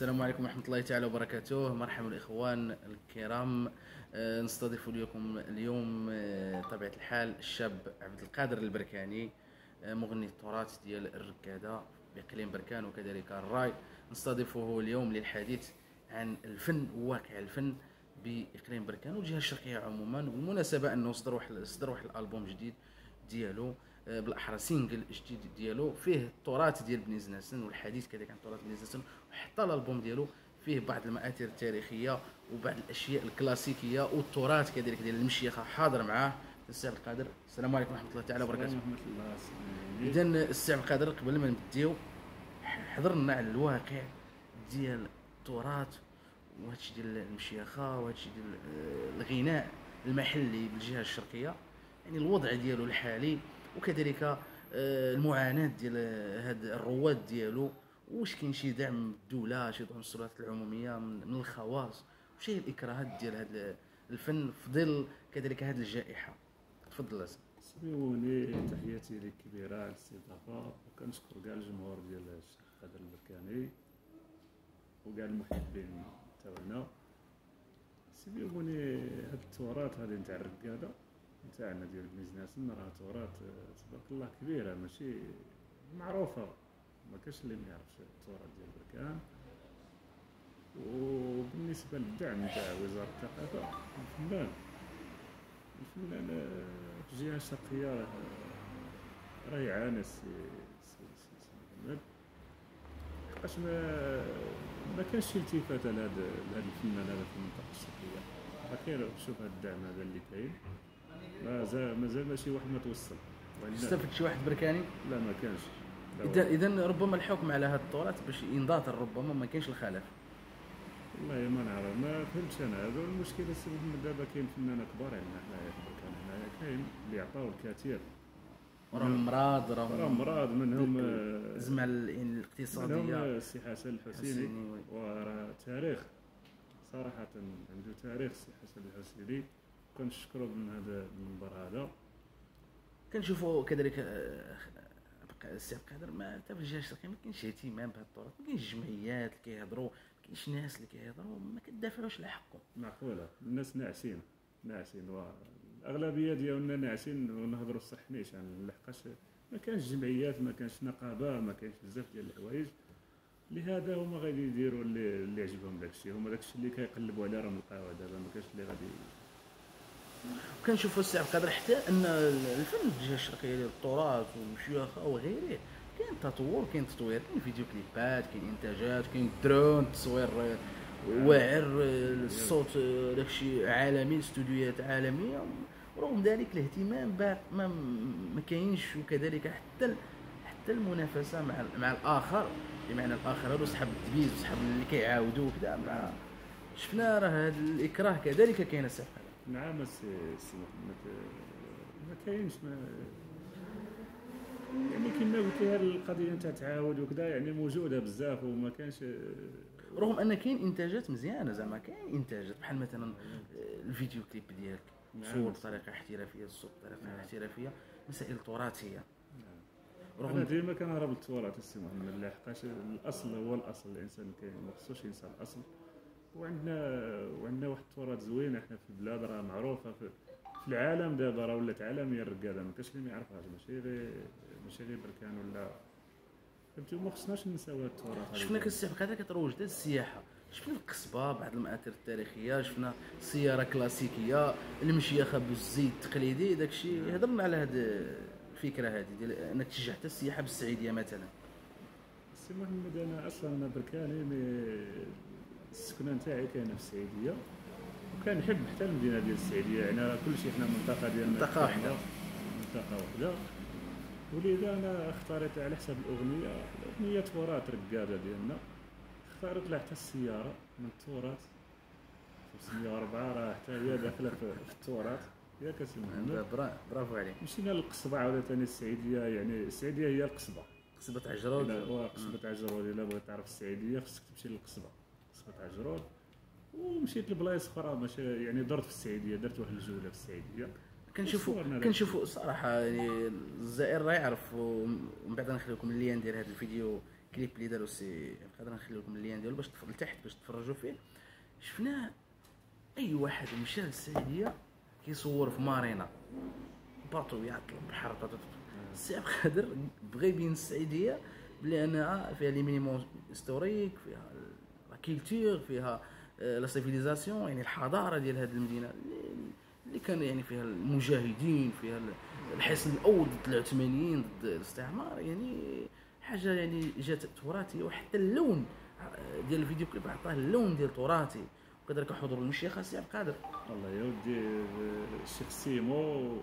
السلام عليكم ورحمة الله تعالى وبركاته. مرحبا الإخوان الكرام. آه، نستضيف اليكم اليوم آه، طبيعة الحال الشاب عبد القادر البركاني آه، مغني التراث ديال الركادة بإقليم بركان وكذلك الراي نستضيفه اليوم للحديث عن الفن وواقع الفن بإقليم بركان والجهة الشرقية عموما. وبالمناسبة أنه صدر واحد صدر واحد الألبوم جديد ديالو. آه، بالاحرى سينجل جديد ديالو فيه التراث ديال بني زناسن والحديث كذلك عن تراث بني زناسن وحتى الألبوم ديالو فيه بعض المآثر التاريخية وبعض الأشياء الكلاسيكية والتراث كذلك ديال المشيخة حاضر معاه السي عبد القادر. السلام عليكم ورحمة الله تعالى وبركاته. اذا السي عبد القادر قبل ما نبديو حضرنا على الواقع ديال التراث وهادشي ديال المشيخة وهادشي ديال آه، الغناء المحلي بالجهة الشرقية. يعني الوضع ديالو الحالي وكذلك آه، المعاناة ديال آه، هاد الرواد ديالو. واش كاين شي دعم من الدولة شي دعم من السلطات العمومية من الخواص؟ وش هي الإكراهات ديال هذا الفن في ظل كذلك هذه الجائحة؟ تفضل سميوني تحياتي لك كبيرة على الاستضافة وكنشكر كاع الجمهور ديال الشيخ قادر البركاني وكاع المحبين تاعنا. سميوني هاد التراث هذه نتاع الركادة نتاعنا ديال بنزناسن راه تراث آه، تبارك الله كبيرة ماشي معروفة. ما كاش اللي ما يعرفش التراث ديال بركان وبالنسبة للدعم تاع وزارة الثقافة الفنان الفنان آه، في الجهة الشرقية راه يعاني السي محمد. لحقاش ما ما كانش شي التفات لهذا الفنان هذا في المنطقة الشرقية. راه كاين شوف هذا الدعم هذا اللي كاين. مازال مازال ما شي واحد ما توصل. استفدت شي واحد بركاني؟ لا ما كانش. اذا. إذا ربما الحكم على هذا التراث باش ينضاطر ربما ما كاينش الخلاف. والله ما نعرف. ما فهمتش أنا. هذا المشكل السبب من دابا كاين فنانة كبار عندنا حنايا في بركان هنايا كاين اللي عطاو الكثير. وراهم مرض راه راهم مراد منهم آه، الازمه ال- يعني منهم الاقتصاديه السي حسن الحسيني. وراه تاريخ. صراحة عنده تاريخ السي حسن الحسيني. كنشكرو من هذا المنبر هذا. كنشوفوا كذلك السي عبد القادر ما حتى في الجهه الشرقيه ما كاينش اهتمام بهذا التراث ما كاينش جمعيات اللي كيهضروا ما كاينش ناس اللي كيهضروا ما كدافعوش على حقهم معقولة؟ الناس ناعسين ناعسين والأغلبية ديالنا ناعسين ونهضروا الصح نيشان لحقاش ما كانش جمعيات ما كانش نقابة ما كانش بزاف ديال الحوايج. لهذا هما غادي يديروا اللي, اللي عجبهم داكشي هما داكشي اللي كيقلبوا عليه راهم لقاوه دابا ما كانش اللي غادي وكنشوفوا السي عبد القادر حتى أن الفن الجهة الشرقية ديال التراث والمشيخة وغيره كاين تطور كاين تطوير كاين فيديو كليبات كاين إنتاجات كاين درون تصوير واعر الصوت داكشي عالمي استوديوهات عالمية. ورغم ذلك الاهتمام باق ما ما كاينش وكذلك حتى حتى المنافسة مع مع الآخر. بمعنى الآخر هادو صحاب التبيز وصحاب اللي كيعاودوا وكذا مع شفنا راه هذا الإكراه كذلك كاين السي نعم آه، ما كاينش ما يعني كما قلت هذه القضية نتاع تعاود وكذا يعني موجودة بزاف وما كانش رغم أن كاين إنتاجات مزيانة زعما كاين إنتاجات بحال مثلا آه، الفيديو كليب ديالك نعم. صور بطريقه احترافية الصوت بطريقه نعم. احترافية مسائل تراثية أنا رغم ديما كنهرب للتراث السي محمد لحقاش الأصل هو الأصل الإنسان ما خصوش ينسى الأصل وعندنا وعندنا واحد التراث زوين إحنا في البلاد راه معروفة في, في العالم دابا راه ولات عالميه الركاده ما كاش اللي ما يعرفهاش ماشي غير ماشي غير بركان ولا فهمتي؟ وما خصناش نساو هذا التراث هذا شفنا كالسي قادر كتروج حتى السياحة. شفنا القصبة بعض المآثر التاريخية شفنا سياره كلاسيكيه المشيخه بالزيت التقليدي داكشي هضرنا على هذه الفكرة هذه ديال أنك تشجع حتى السياحة بالسعيدية مثلا. السي محمد أنا أصلا أنا بركاني مي السكنة نتاعي كاينة في السعيديه وكنحب حتى المدينة ديال السعيديه يعني راه كلشي حنا منطقة ديالنا منطقة واحدة. منطقة واحدة. ولذا أنا اختاريت على حسب الأغنية. الأغنية تراث ركاده ديالنا. اختارت لها حتى السيارة من التراث 504 راه حتى هي داخلة في التراث ياك اسي محمد برا- برافو عليك. مشينا للقصبة عاوتاني السعيديه يعني السعيديه هي القصبة. قصبة عجرود قصبة عجرود إلا بغيت تعرف السعيدية خصك تمشي للقصبة. قصبة عجرود ومشيت لبلايص أخرى ماشي يعني درت في السعيدية درت واحد الجولة في السعيدية كنشوفوا. كنشوفوا صراحة يعني الزائر راه يعرف ومن بعد نخليكم اللين ديال هذا الفيديو كليب اللي داروا سي نقدر نخلي لكم ال lien ديالو باش لتحت باش تفرجوا فيه شفناه أي واحد مشى للسعيدية كيصور في مارينا bateau يعطل البحر. السي عبد القادر بغى يبين السعيدية بلي أنها فيها les monuments historiques فيها culture فيها آه، la civilisation يعني الحضارة ديال هذه المدينة اللي, كان يعني فيها المجاهدين فيها ال- الحصن الأول ضد العثمانيين ضد الاستعمار يعني حاجة يعني جات تراثيه وحتى اللون آه، ديال الفيديو كليب عطاه اللون ديال تراثي. وكذلك حضور المشيخ السي عبد القادر. والله يا ودي آه، الشيخ سيمو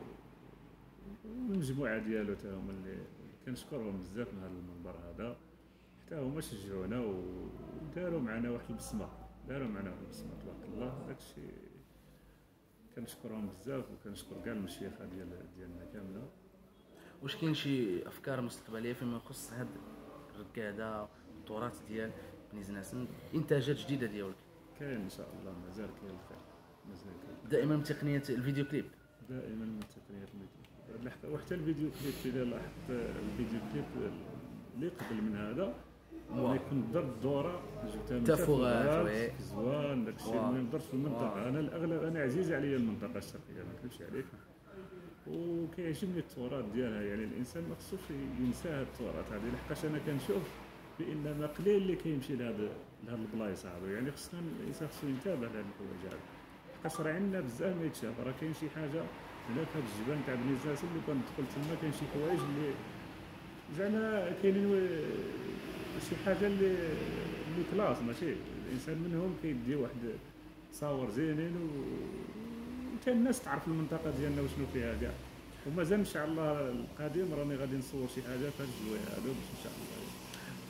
والمجموعه ديالو تا هما اللي كنشكرهم بزاف من هذا المنبر هذا. حتى هما شجعونا وداروا معنا واحد البصمه داروا معنا واحد البصمه تبارك الله. داكشي كنشكرهم بزاف وكنشكر كاع المشيخة ديال ديالنا كاملة. واش كاين شي أفكار مستقبلية فيما يخص هاد الركادة التراث ديال بني زناسن إنتاجات جديدة ديالك؟ كاين إن شاء الله. مازال كاين الخير. مازال كاين دائما تقنية الفيديو كليب؟ دائما من تقنيات الفيديو وحتى الفيديو كليب إذا لاحظت الفيديو كليب اللي قبل من هذا كنت درت دورة جبتها من تافوغالت،. زوان داك الشيء. المهم درت في المنطقة. أنا الأغلب أنا عزيز عليا المنطقة الشرقية ما نكذبش عليك. وكيعجبني التراث ديالها. يعني الإنسان ما خصوش ينسى التراث هذه لحقاش أنا كنشوف بأن ما قليل اللي كيمشي لهذا لهذا البلايص هذا يعني خصنا الإنسان خصو ينتبه لهذه الحوايج هذه لحقاش راه عندنا بزاف ما يتشاف. راه كاين شي حاجة هنا في هذا الجبال تاع بني زناسي اللي كندخل تما كاين شي حوايج اللي زعما كاينين شي حاجة اللي اللي كلاس ماشي؟ الإنسان منهم كيدي واحد تصاور زينين و حتى الناس تعرف المنطقة ديالنا وشنو فيها كاع. ومازال إن شاء الله القادم راني غادي نصور شي حاجة في هاد الجويه هادو باش إن شاء الله.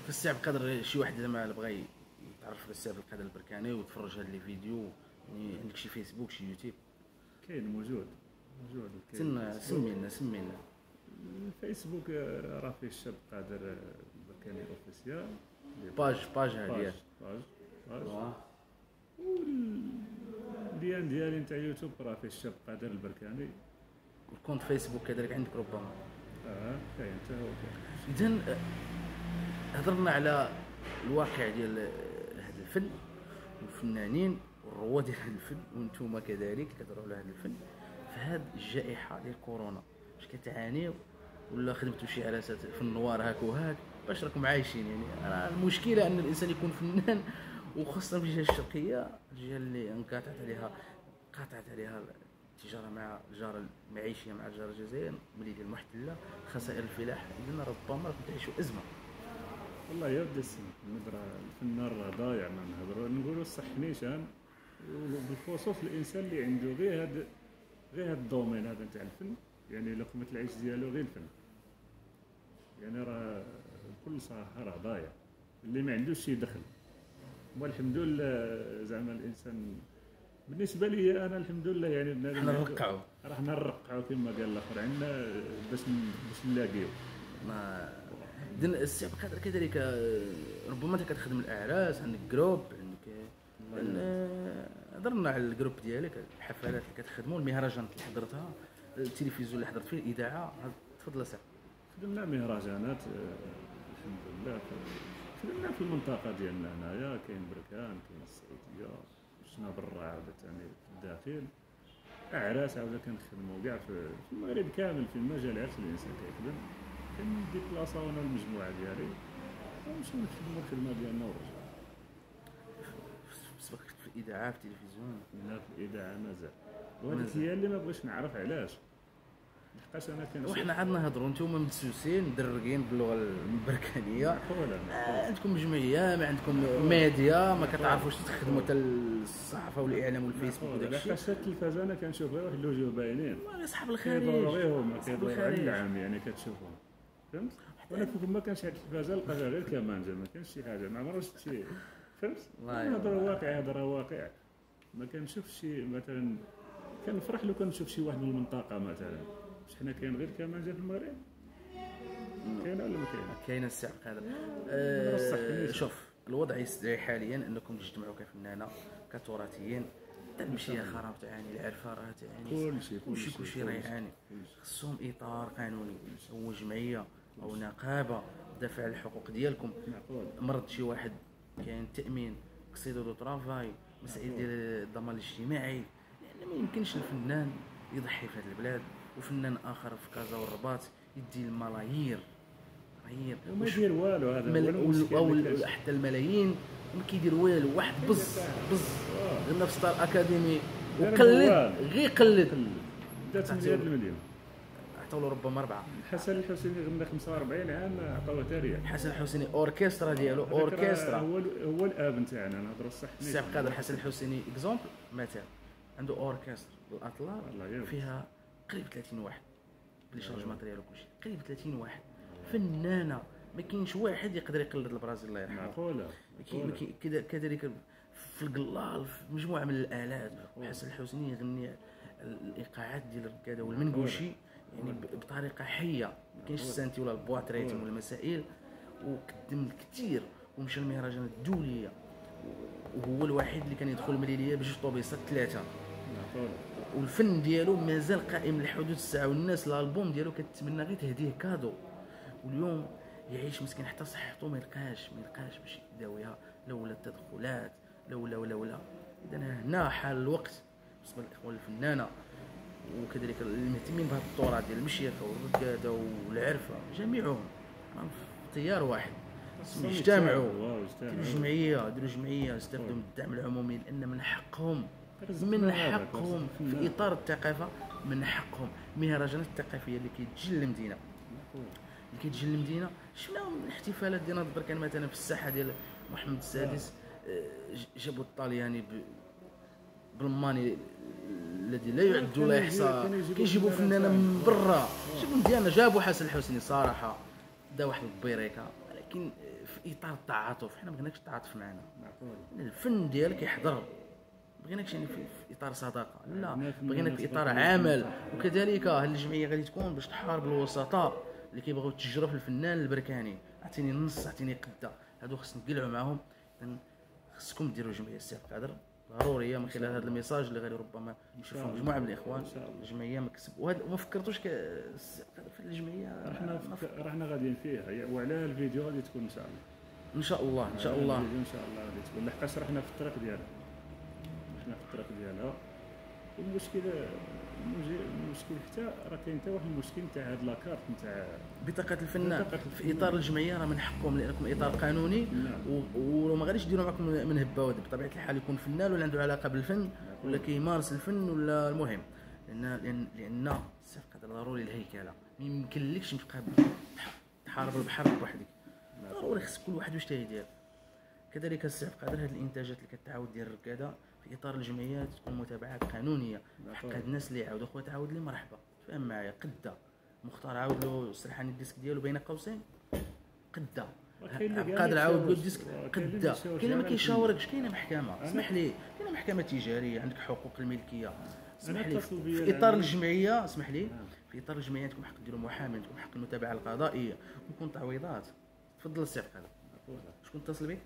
في السي عبد القادر شي واحد زعما بغى يتعرف على السي عبد القادر البركاني ويتفرج هاد les vidéos يعني عندك شي فيسبوك شي يوتيوب كاين موجود. موجود. سمينا سمينا الفيسبوك آه، راه فيه الشاب قادر البركاني officiel page page هادي page page. والديان ديالي نتاع يوتيوب راه فيه الشاب قادر البركاني وال compte فيسبوك كذلك عندك ربما آه كاين حتى هو اذا هضرنا على الواقع ديال هذا الفن والفنانين والرواد ديال هذا الفن وأنتم كذلك كتهضروا على هذا الفن في هذه الجائحه ديال كورونا واش كتعانيو ولا خدمتوا شي عراسات في النوار هاك وهاك باش راكم عايشين يعني. أنا المشكلة أن الإنسان يكون فنان وخاصة في الجهة الشرقية الجهة اللي انقطعت عليها قاطعت عليها التجارة مع الجاره المعيشية مع الجاره الجزائر ملي ديال المحتلة خسائر الفلاح. اذا ربما راكم تعيشوا أزمة. والله يا ودي السن النظرة الفنان راه ضايع ما نهضروا نقولوا صح نيشان وبالخصوص الإنسان اللي عنده غير هاد غير هاد ال domaine هذا نتاع الفن يعني لقمة العيش ديالو غير الفن. يعني راه كل صراحة راه ضايع. اللي ما عندوش شي دخل. والحمد لله زعما الإنسان بالنسبة لي أنا الحمد لله يعني حنا نرقعوا راح نرقعوا كما قال الآخر. عندنا باش باش نلاقيو ما اذا السي عبد كذلك ربما أنت كتخدم الأعراس عندك groupe عندك هضرنا على الجروب ديالك الحفلات اللي كتخدموا المهرجانات اللي حضرتها التلفزيون اللي حضرت فيه الإذاعة. تفضل اسا خدمنا مهرجانات آه، الحمد لله. خدمنا في المنطقة ديالنا هنايا كاين بركان كاين السعودية شنا برا عاوتاني في الداخل؟ أعراس عاودا كنخدمو كاع في المغرب كامل في المجال عرس الإنسان كيخدم. كنديبلاصاونا المجموعة ديالي. ونمشيو نخدمو الخدمة ديالنا ونرجعو سبق في الاذاعه في التلفزيون هنا في الإذاعة مازال. وهذيك هي اللي ما بغيتش نعرف علاش. وحنا عندنا نهضروا نتوما مدسوسين مدرقين باللغة المبركانيه آه، عندكم جمعية ما عندكم ميديا ما كتعرفوش تخدموا حتى الصحافه والإعلام والفيسبوك وداك الشيء. لحقاش التلفازة أنا كنشوف غير واحد الوجوه باينين. اصحاب الخارج. أصحاب كيدوروا على. العام يعني كتشوفهم. فهمت؟ وأنا كنت ما كانش هاد التلفازه لقاها غير كمانجا ما كانش شي حاجة ما عمرها شفت شي. فهمت؟ الله أنا هضر يرضى. واقع هضر واقع. ما كنشوفش شي مثلا كنفرح لو كنشوف شي واحد من المنطقة مثلا. واش حنا كاين غير كمانجا في المغرب؟ كاين ولا ما كاين كاين السي عبد القادر بصح آه. شوف الوضع يستدعي حاليا إنكم تجتمعوا كفنانه كتراثيين تمشي خراب تعاني العرفة راه تعاني. كلشي كلشي كلشي راه يعاني. خصهم إطار قانوني هو جمعية أو نقابة على الحقوق ديالكم. مرض شي واحد كاين التامين accident de travail مسائل ديال الضمان الاجتماعي لأن ما يمكنش الفنان يضحي في هذه البلاد. وفنان آخر في كازا والرباط يدي الملايير. ملايير وما يدير والو هذا مل- أو. حتى الملايين ما كيدير والو واحد بز بز. غنى في ستار أكاديمي. وقلد. غير قلد. دات مليار المليون. عطاو له ربما أربعة. الحسن الحسيني غنى 45 عام عطاوه تاريخ. حسن الحسيني أوركسترا ديالو أوركسترا. هو هو الآب نتاعنا نهضروا الصح السي عبد القادر حسن الحسيني اكزومبل مثلا عنده اوركسترا الأطلال. فيها قريب 30 واحد بلي شارج ماتريال وكلشي. قريب 30 واحد. فنانة ما كاينش واحد يقدر يقلد البرازيل الله يرحمه. معقولة كذلك في القلال في مجموعة من الآلات وحسن الحسني يغني الإيقاعات ديال الركاده والمنقوشي يعني بطريقة حية. ما كاينش السانتي ولا البواط ريتم ولا المسائل. وقدم كثير ومشى المهرجانات الدولية. وهو الوحيد اللي كان يدخل المليليه بجوج طوبيسات ثلاثة. والفن ديالو مازال قائم لحدود الساعة والناس الألبوم ديالو كتمنى غير تهديه كادو. واليوم يعيش مسكين حتى صحته ما يلقاش ما يلقاش باش يداويها. لولا التدخلات لولا ولا ولا اذا هنا حال الوقت بالنسبة للإخوان الفنانة. وكذلك المهتمين بهذا التراث ديال المشيخة والرقادة والعرفة جميعهم. في تيار واحد. يجتمعوا. واو، ديروا. جمعيه ديروا جمعيه يستافدوا من الدعم العمومي لأن من حقهم من هذاك، حقهم. في إطار الثقافة من حقهم مهرجانات الثقافية اللي كيتجي للمدينه. اللي كيتجي للمدينه شفنا من الاحتفالات ديالنا دابا كان مثلا في الساحة ديال محمد السادس آه، ج- جابوا الطالياني ب- بالماني الذي لا يعد ولا يحصى. كيجيبوا فنانة من. برا. جابوا ديالنا جابوا حسن الحسني صراحة دا واحد البيريكا ولكن في إطار التعاطف حنا ما بغيناكش تعاطف معنا. الفن ديالك يحضر. بغيناكش يعني في, إطار صداقة. لا بغيناك في إطار عمل. وكذلك هذه الجمعية غادي تكون باش تحارب الوسطاء اللي كيبغيو تجروا في الفنان البركاني. اعطيني نص اعطيني قدة. هادو خص نقلعوا معاهم. خصكم ديروا جمعية السي عبد القادر ضروريه من خلال هذا ال message اللي غادي ربما يشوفوا. مجموعة من الإخوان. الجمعية مكسب وما فكرتوش ك في الجمعية؟ رحنا رحنا غاديين فيها وعلى الفيديو غادي تكون إن شاء الله. إن شاء الله إن شاء الله. إن شاء الله غادي تكون. لحقاش رحنا في الطريق ديالها الطريق ديالها. والمشكل المجي- المشكل حتى راه كاين حتى واحد المشكل تاع هاد لاكارت تاع بطاقة الفنان في الفنان. إطار الجمعية راه من حقكم لأنكم إطار قانوني نعم. وما غاديش ديروا معكم من هبة ودب بطبيعة الحال يكون فنان ولا عنده علاقة بالفن ولا كيمارس الفن ولا المهم. لأن لأن السي قادر ضروري الهيكلة ما يمكنلكش تبقى تحارب البحر بوحدك ضروري خص كل واحد يجتهد ديالو كذلك قادر هذه الإنتاجات اللي كتعاود ديال الركادة. في إطار الجمعيات تكون متابعات قانونية. حق هاد الناس اللي يعاودوا خويا تعاود لي مرحبا. فاهم معايا قدة. مختار عاود له سرحان ال disque ديالو بين قوسين. قدة. قادر عاود له ال disque. قدة. كاين ما كيشاوركش. كاينة محكمة. اسمح لي. كاينة محكمة تجارية. عندك حقوق الملكية. اسمح لي. اتصل بيا في إطار. الجمعية. اسمح لي. نعم. في إطار الجمعية عندكم حق ديروا محامي عندكم حق المتابعة القضائية. ويكون تعويضات. تفضل السي معقولة. شكون اتصل بك؟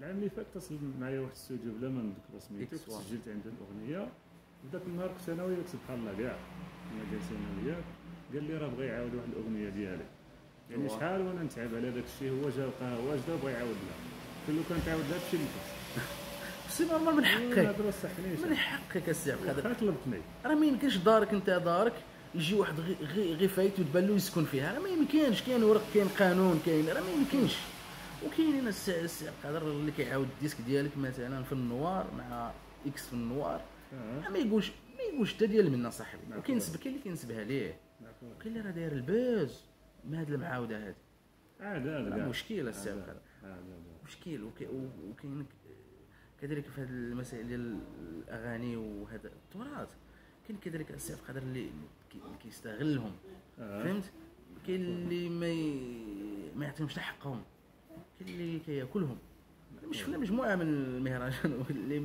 العام اللي فات اتصل معايا واحد الاستوديو بلا ما نذكر سميتو. سجلت عنده الأغنية. وذاك النهار كنت أنا وياك سبحان الله كاع. كنا جالسين أنا وياك قال لي راه بغى يعاود واحد الأغنية ديالي. يعني. شحال وأنا نتعب على داك الشيء؟ هو جا لقاها واجدة وبغى يعاود لها. قلت له كان تعاود لها بشي نفس c'est normal من حقك. من حقك السي عبد القادر. طلبتني. راه ما يمكنش دارك انت دارك. يجي واحد غي غي, غي فايت وتبان له يسكن فيها. راه ما يمكنش. كاين ورق كاين قانون كاين. راه ما يمكنش. وكاينين القادر اللي كيعاود ال disque ديالك مثلا في ال noir مع إكس في ال noir ما يقولش ما يقولش حتى ديال منا صاحبي نعم. وكينسب كاين اللي كينسبها ليه معقول. وكاين اللي راه داير ال buzz من هاد المعاودة هادي عاد هذا كاع. مشكل السي هذا- هذا- هذا. مشكل وكاين كذلك في هذه المسائل ديال الأغاني وهذا التراث كاين كذلك السي عبد القادر اللي كي- اللي كيستغلهم. فهمت كاين اللي ما ي... ما يعطيهمش حقهم اللي كياكلهم. شفنا مجموعة من المهرجان اللي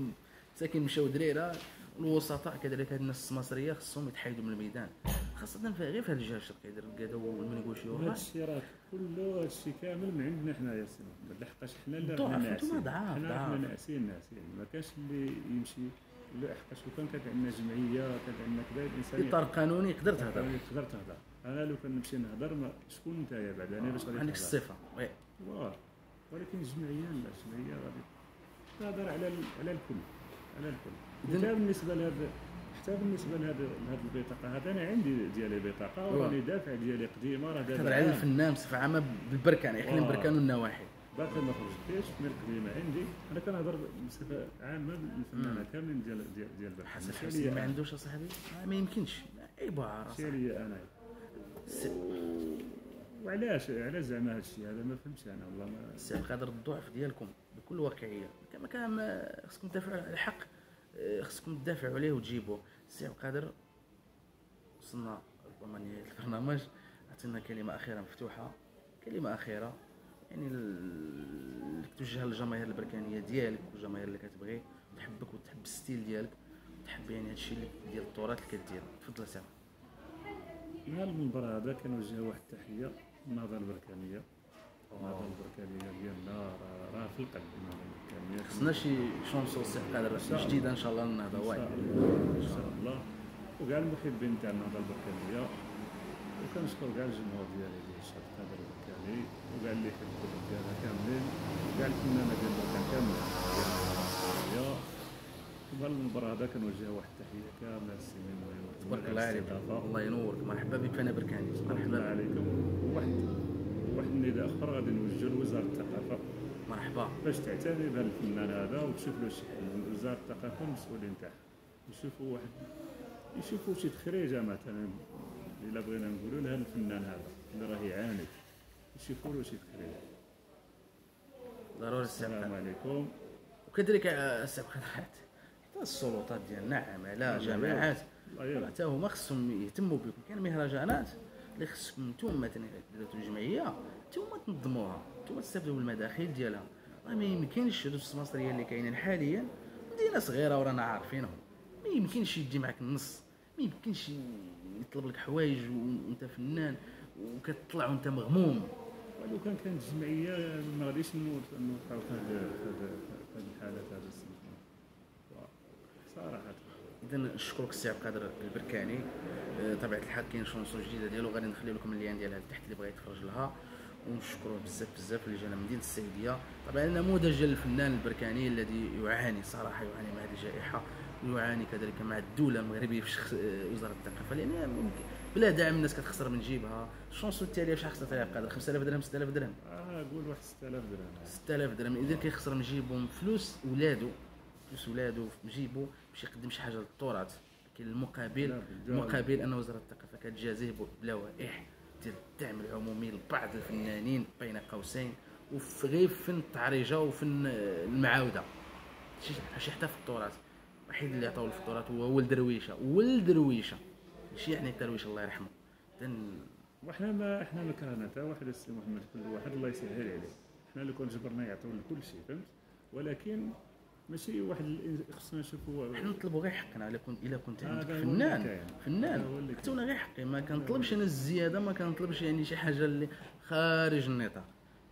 ساكن مشاو دريرة الوسطاء كذلك هاد الناس المصرية خصهم يتحيدوا من الميدان. خاصة في غير في هذا الجهة الشرقية ديال الكادا والمنقوشي هذا والراس الشيء راه كله هذا الشيء كامل من عندنا حنايا سي محمد لحقاش حنا اللي ضعاف، حنا. حنا ناعسين ناعسين ما كاش اللي يمشي لا حقاش لو كان كانت عندنا جمعية كانت عندنا كذا الإنسان إطار قانوني يقدر تهضر. تقدر تهضر. أنا لو كان نمشي نهضر شكون نتايا بعد؟ أنا باش غادي عندك؟ الصفة. وي. ولكن الجمعية لا الجمعية غادي تهضر على ال- على الكل على الكل. حتى بالنسبة لهذا حتى بالنسبة لهذا لهذه البطاقة هذا أنا عندي ديالي بطاقه. وراني دافع ديالي قديمه راه دابا على. الفنان بصفة عامة بالبركان يخلي واه. البركان والنواحي باقي ما خرجتش من القديمة عندي؟ أنا كنهضر بصفة عامة بالفنانة كاملين ديال ديال ديال البحث حسن عليا ما. عندوش اصاحبي آه، ما يمكنش. عليا أنا. وعلاش علاش زعما هذا الشيء؟ هذا ما فهمتش أنا والله ما السي القادر الضعف ديالكم بكل واقعية كما كان خصكم تدافعوا على الحق آه، خصكم تدافعوا عليه وتجيبوه. السي عبد القادر وصلنا ربما نهايه البرنامج. عطينا كلمة أخيرة مفتوحة. كلمة أخيرة يعني ال- للجماهير البركانية ديالك والجماهير اللي كتبغي تحبك وتحب الستيل ديالك وتحب يعني هادشي ديال التراث اللي كدير. تفضل سامح من المنبر هذا كنوجه واحد التحية. للنهضه البركانية. النهضه البركانية ديالنا راه في القلب النهضه البركانية. خصنا شي chanson السي القادر جديده إن شاء الله. للنهضه إن واعي شاء الله. إن شاء الله. وكاع المحبين تاع النهضه البركانية وكنشكر كاع الجمهور ديالي ديال الشعب القادر البركاني وكاع اللي يحبوا البركانه كاملين وكاع الفنانه ديال البركان كاملين النهضه وبهذا المنبر هذا كنوجه واحد التحية كاملة للسيمين تبارك الله عليك الله ينورك. مرحبا بك فانا بركاني. مرحبا. عليكم. واحد واحد النداء أخر غادي نوجهه لوزارة الثقافة. مرحبا. باش تعتني بهذا الفنان هذا وتشوف له شي حل. وزارة الثقافة المسؤولين تاعها. يشوفوا واحد يشوفوا شي تخريجة مثلا. إلا بغينا نقولوا لهذا الفنان هذا اللي راه يعاني يشوفوا له شي تخريجة. ضروري السلام عليكم. وكذلك آه، السلطات ديالنا عملاء جماعات يرحم حتى هما خصهم يهتموا بكم. كاين مهرجانات اللي خصكم نتوما درتوا الجمعية نتوما تنظموها نتوما تستافدوا بالمداخيل ديالها. راه ما يمكنش هاد المصرية اللي كاينين حاليا مدينة صغيرة ورانا عارفينهم. ما يمكنش يدي معك النص. ما يمكنش يطلب لك حوايج وأنت فنان وكتطلع وأنت مغموم. ولو كان كانت جمعيه ما غاديش نوقعوا في هذا الحالات السنة صراحة. اذا نشكرك السي عبد القادر البركاني. آه، طبيعة الحال كاين chanson جديده ديالو غادي نخلي لكم ال lien ديالها لتحت اللي بغى يتفرج لها. ونشكروه بزاف بزاف اللي جانا من مدينه السعيدية. طبعا نموذج ديال الفنان البركاني الذي يعاني صراحة يعاني مع هذه الجائحة ويعاني كذلك مع الدولة المغربية في شخص آه، وزارة الثقافة. لأن ممكن بلا دعم الناس كتخسر من جيبها. ال chanson التالية شحال؟ خسرت عليها قادر. 5000 درهم 6000 درهم. آه قول واحد 6000 درهم. 6000 درهم. اذا كيخسر من جيبهم فلوس ولادو. فلوس ولادو في جيبو. باش يقدم شي حاجة للتراث. لكن المقابل. المقابل أن وزارة الثقافة كتجازيه بلوائح ديال الدعم العمومي لبعض الفنانين بين قوسين وفي غير فن التعريجة وفن المعاودة. شي حتى في التراث. الوحيد اللي عطاو في التراث هو ولد درويشة. ولد درويشة. ماشي يعني درويشة الله يرحمه. إذن وحنا ما إحنا ما كرهنا حتى واحد السي محمد كل واحد الله يسهل عليه. حنا لو كان جبرنا يعطيو كل شيء فهمت؟ ولكن ماشي واحد خصنا نشوفوا حنا نطلبوا غير حقنا إلا كنت إلا كنت هذا عندك فنان. فنان. حتى أنا غير حقي. ما كنطلبش أنا الزيادة ما كنطلبش يعني شي حاجة اللي خارج النطاق.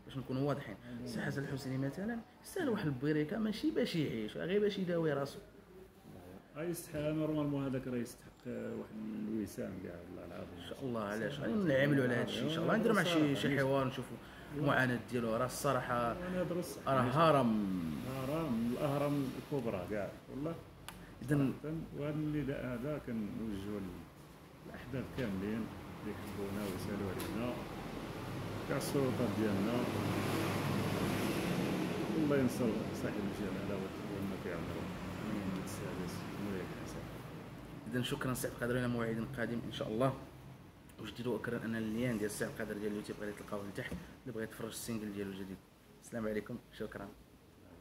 باش نكونوا واضحين. سي حسن الحسني مثلا يستاهل واحد البريكة ماشي باش يعيش غير باش يداوي راسو. يستحق normalement هذاك راه يستحق واحد الوسام كاع والله العظيم. إن شاء الله علاش؟ نعملوا على هذا الشيء إن شاء الله. نديروا مع شي شي حوار نشوفوا المعاناه ديالو راه الصراحه راه هرم اهرام الاهرام الكبرى كاع والله. اذا وهذا النداء هذا كنوجهو للاحباب كاملين اللي يحبونا ويسألوا علينا. كاع السلطات ديالنا. الله ينصر صاحب الجلاله وما في عمره. من السادس. مولاي الحسن. اذا شكرا سي عبد موعد قادم إن شاء الله. وجديد واكرر أن ال lien ديال سي عبد القادر ديال اليوتيوب غادي تلقاوه لتحت اللي بغى يتفرج ال single ديالو الجديد. السلام عليكم. شكرا.